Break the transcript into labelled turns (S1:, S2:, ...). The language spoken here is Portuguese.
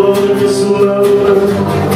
S1: flores não